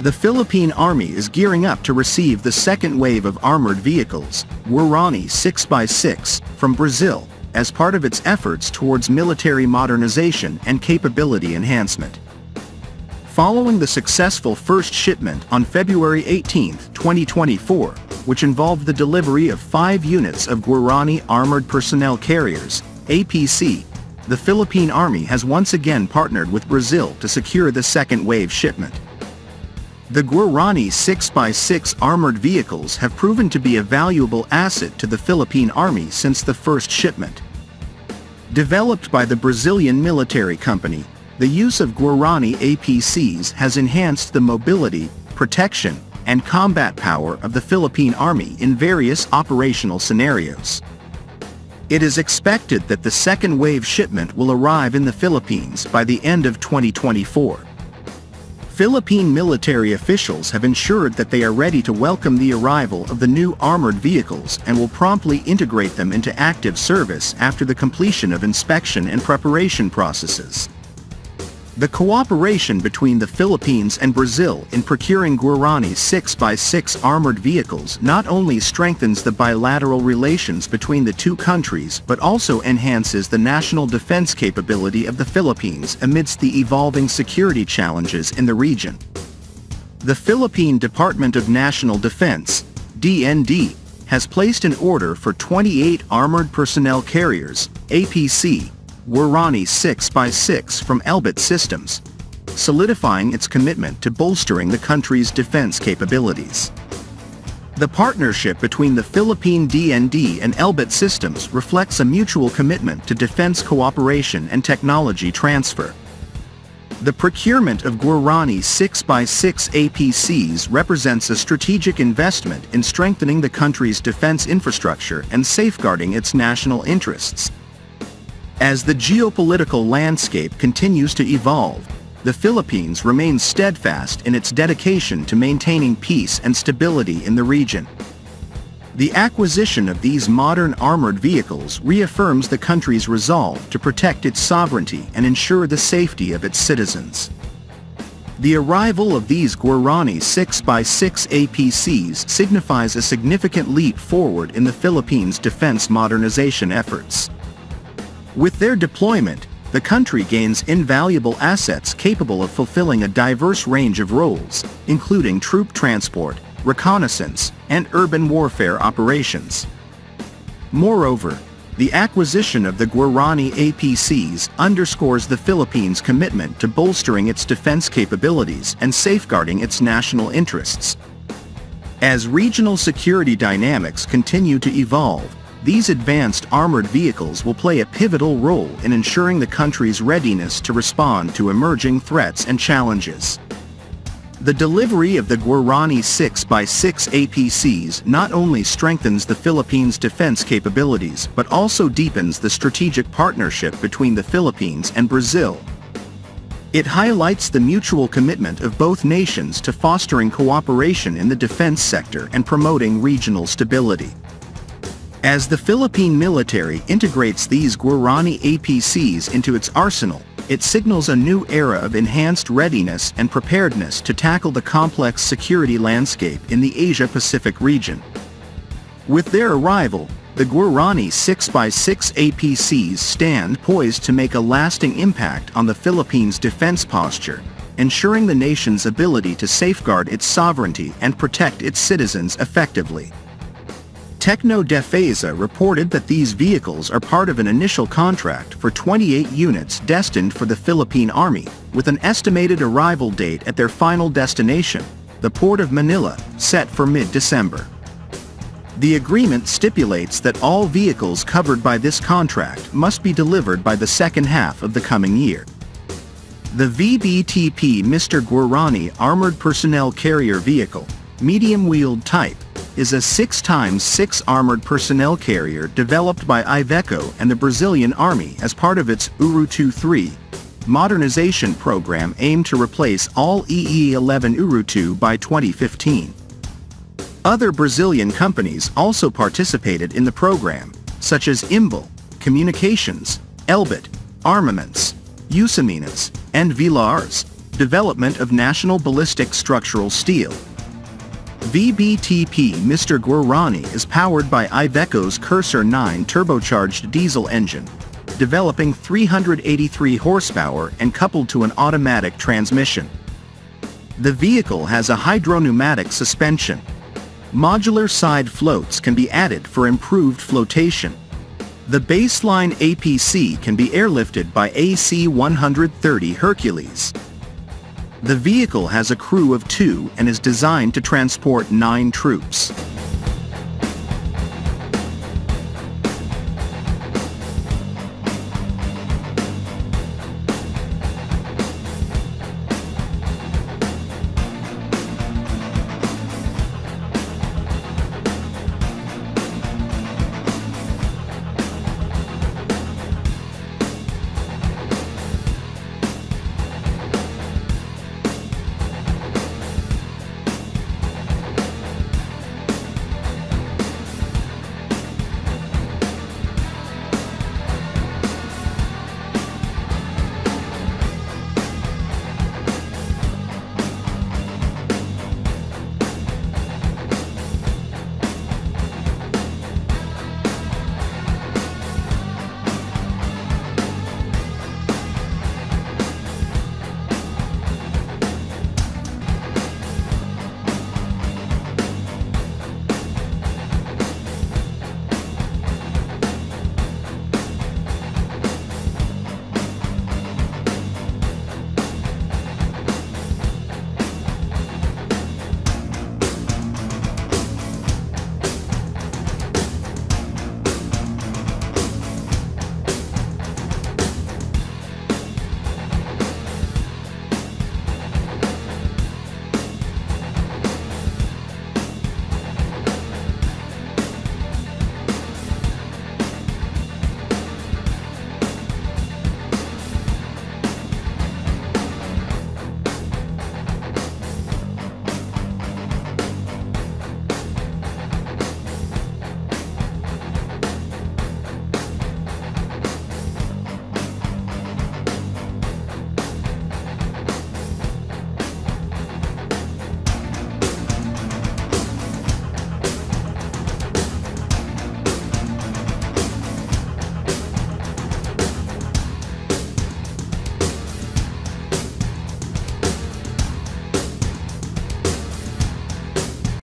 The Philippine Army is gearing up to receive the second wave of armored vehicles, Guarani 6x6, from Brazil, as part of its efforts towards military modernization and capability enhancement. Following the successful first shipment on February 18, 2024, which involved the delivery of five units of Guarani Armored Personnel Carriers, APC, the Philippine Army has once again partnered with Brazil to secure the second wave shipment. The Guarani 6x6 armored vehicles have proven to be a valuable asset to the Philippine Army since the first shipment. Developed by the Brazilian military company, the use of Guarani APCs has enhanced the mobility, protection, and combat power of the Philippine Army in various operational scenarios. It is expected that the second wave shipment will arrive in the Philippines by the end of 2024. Philippine military officials have ensured that they are ready to welcome the arrival of the new armored vehicles and will promptly integrate them into active service after the completion of inspection and preparation processes. The cooperation between the Philippines and Brazil in procuring Guarani 6x6 armored vehicles not only strengthens the bilateral relations between the two countries but also enhances the national defense capability of the Philippines amidst the evolving security challenges in the region. The Philippine Department of National Defense, DND, has placed an order for 28 armored personnel carriers, APC, Guarani 6x6 from Elbit Systems, solidifying its commitment to bolstering the country's defense capabilities. The partnership between the Philippine DND and Elbit Systems reflects a mutual commitment to defense cooperation and technology transfer. The procurement of Guarani 6x6 APCs represents a strategic investment in strengthening the country's defense infrastructure and safeguarding its national interests. As the geopolitical landscape continues to evolve, the Philippines remains steadfast in its dedication to maintaining peace and stability in the region. The acquisition of these modern armored vehicles reaffirms the country's resolve to protect its sovereignty and ensure the safety of its citizens. The arrival of these Guarani 6x6 APCs signifies a significant leap forward in the Philippines' defense modernization efforts. With their deployment, the country gains invaluable assets capable of fulfilling a diverse range of roles, including troop transport, reconnaissance, and urban warfare operations. Moreover, the acquisition of the Guarani APCs underscores the Philippines' commitment to bolstering its defense capabilities and safeguarding its national interests. As regional security dynamics continue to evolve, these advanced armored vehicles will play a pivotal role in ensuring the country's readiness to respond to emerging threats and challenges. The delivery of the Guarani 6x6 APCs not only strengthens the Philippines' defense capabilities but also deepens the strategic partnership between the Philippines and Brazil. It highlights the mutual commitment of both nations to fostering cooperation in the defense sector and promoting regional stability. As the Philippine military integrates these Guarani APCs into its arsenal, it signals a new era of enhanced readiness and preparedness to tackle the complex security landscape in the Asia-Pacific region. With their arrival, the Guarani 6x6 APCs stand poised to make a lasting impact on the Philippines' defense posture, ensuring the nation's ability to safeguard its sovereignty and protect its citizens effectively. Tecno Defesa reported that these vehicles are part of an initial contract for 28 units destined for the Philippine Army, with an estimated arrival date at their final destination, the Port of Manila, set for mid-December. The agreement stipulates that all vehicles covered by this contract must be delivered by the second half of the coming year. The VBTP MR Guarani Armored Personnel Carrier Vehicle, medium-wheeled type, is a 6x6 armored personnel carrier developed by Iveco and the Brazilian Army as part of its Urutu 3 modernization program aimed to replace all EE-11 Urutu by 2015. Other Brazilian companies also participated in the program, such as Imbel, Communications, Elbit, Armaments, Usiminas, and Villares, Development of National Ballistic Structural Steel. VBTP MR Guarani is powered by Iveco's Cursor 9 turbocharged diesel engine, developing 383 horsepower and coupled to an automatic transmission. The vehicle has a hydropneumatic suspension. Modular side floats can be added for improved flotation. The baseline APC can be airlifted by AC-130 Hercules. The vehicle has a crew of two and is designed to transport nine troops.